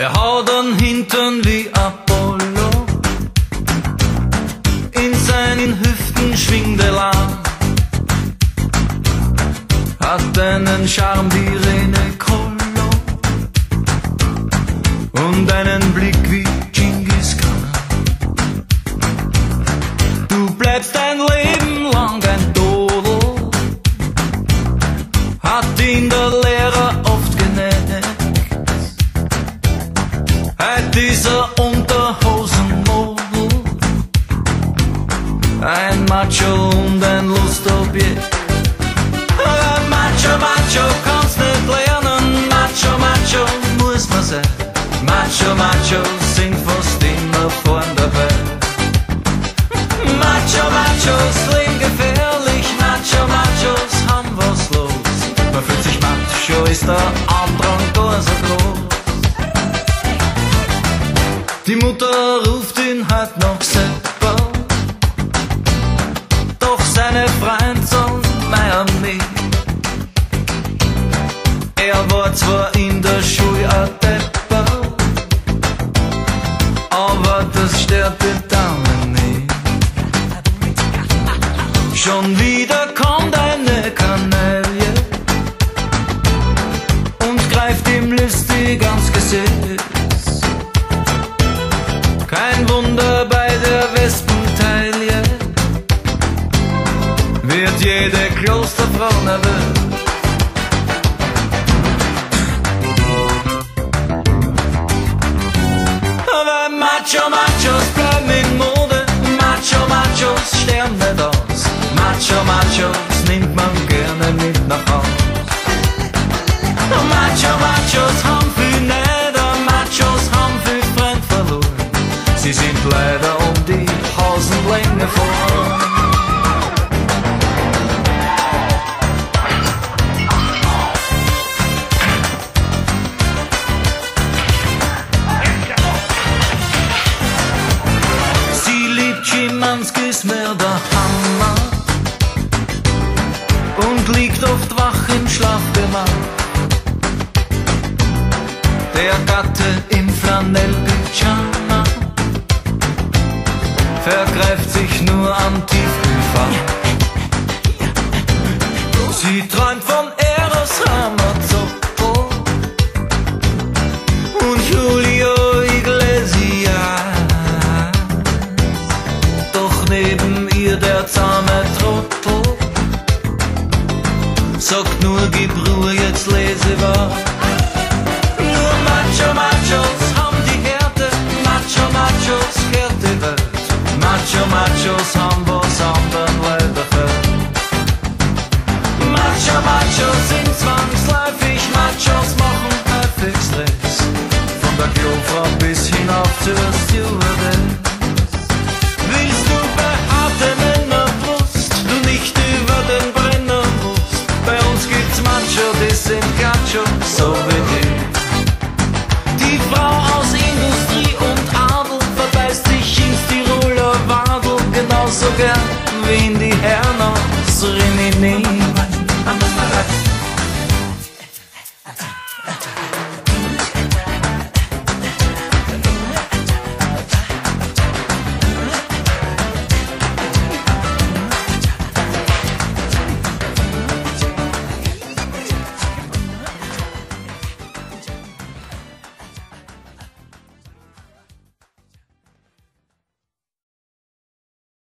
Er hat einen Hintern wie Apollo, in seinen Hüften schwingt er lang, hat einen Charme wie Rene Collo. Und einen Blick wie Genghis Khan. Du bleibst dein dieser Unterhosenmodel, ein Macho und ein Lustobjekt. Macho, Macho, kannst nicht lernen, Macho, Macho, muss man sein. Macho, Macho, sind fast immer vorn Die Mutter ruft ihn halt noch selber, doch seine Freund soll Miami. Er war zwar in der Schule ein Depper, aber das stört die Damen nicht. Schon wieder kommt eine Kanäle und greift ihm listig ans Gesäß. The det of Han var macho man. Und liegt oft wach im Schlafgemach. Der Gatte im Flanellpyjama vergreift sich nur am Tiefkühlfach. Sie träumt von sagt nur, gib Ruhe, jetzt lese was. Nur Macho Machos Die sind Gacho, so die. Die Frau aus Industrie und Adel verbeißt sich ins Tiroler Wadel genauso gern wie in die Herren aus Rimini.